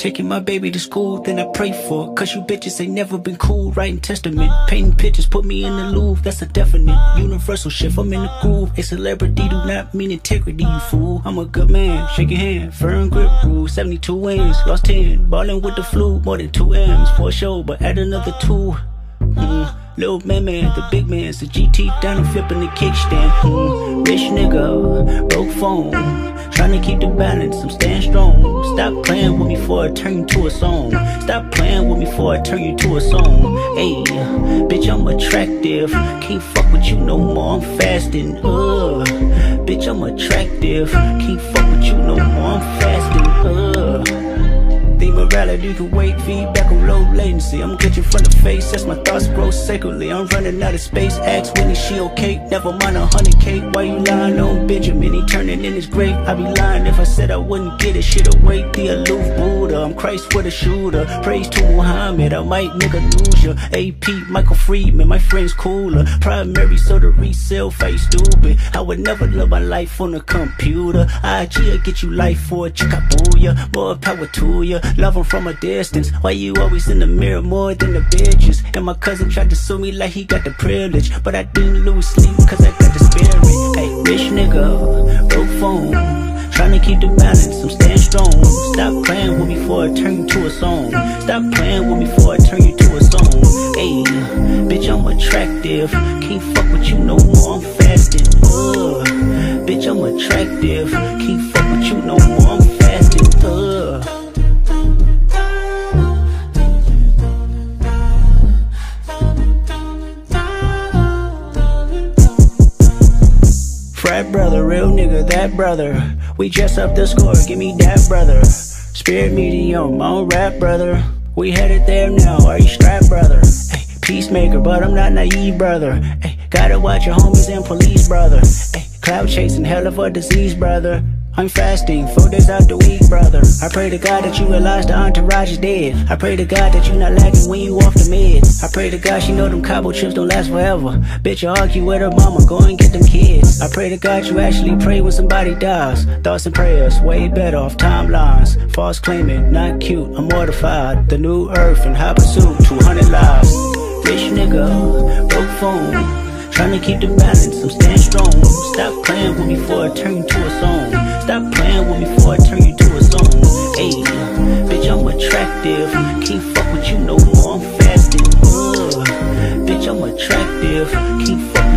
Taking my baby to school, then I pray for. Cause you bitches ain't never been cool. Writing testament, painting pictures, put me in the Louvre. That's a definite universal shift. I'm in the groove. A celebrity do not mean integrity, you fool. I'm a good man, shake your hand, firm grip rule. 72 wins, lost 10. Ballin' with the flu, more than 2 M's for sure, but add another 2. Mm. Little man, man, the big man's the GT down and flipping the kickstand. Mm, rich nigga, broke phone, trying to keep the balance. I'm staying strong. Stop playing with me before I turn you to a song. Stop playing with me before I turn you to a song. Hey, bitch, I'm attractive. Can't fuck with you no more. I'm fasting. Uh, bitch, I'm attractive. Can't fuck with you Morality can wait, feedback on low latency. I'm glitching from the face as my thoughts grow sacredly. I'm running out of space. Ask Whitney, she okay? Never mind a hundred K. Why you lying on Benjamin? He turning in his grave. I'd be lying if I said I wouldn't get it. Shit away, the aloof Buddha. I'm Christ for the shooter. Praise to Muhammad. I might nigga lose ya. AP, Michael Friedman, my friend's cooler. Primary, so the resale face stupid. I would never live my life on a computer. IG will get you life for a chick, I More power to ya. Love from a distance. Why you always in the mirror more than the bitches? And my cousin tried to sue me like he got the privilege. But I didn't lose sleep cause I got the spirit. Hey, rich nigga, broke phone. Trying to keep the balance, I'm staying strong. Stop playing with me before I turn you to a song. Stop playing with me before I turn you to a song. Hey, bitch, I'm attractive. Can't fuck with you no more, I'm fasting. Ugh. Bitch, I'm attractive. Can't fuck with you no more, Frat brother, real nigga, that brother. We dress up the score, give me that brother. Spirit medium, on rap brother. We headed there now, are you strapped brother? Peacemaker, but I'm not naive brother. Hey, gotta watch your homies and police brother. Cloud chasing, hell of a disease brother. I'm fasting, four days out the week, brother. I pray to God that you realize the entourage is dead. I pray to God that you not lagging when you off the meds. I pray to God she know them Cabo trips don't last forever. Bitch, you argue with her mama, go and get them kids. I pray to God you actually pray when somebody dies. Thoughts and prayers, way better off timelines. False claiming, not cute, I'm mortified. The new earth and high pursuit, 200 lives. Rich nigga, broke phone. Trying to keep the balance, I'm staying strong. Stop playing with me before I turn you to a song. Stop playing with me before I turn you to a song. Hey, bitch, I'm attractive. Can't fuck with you no more, I'm fasting. Ugh. Bitch, I'm attractive. Can't fuck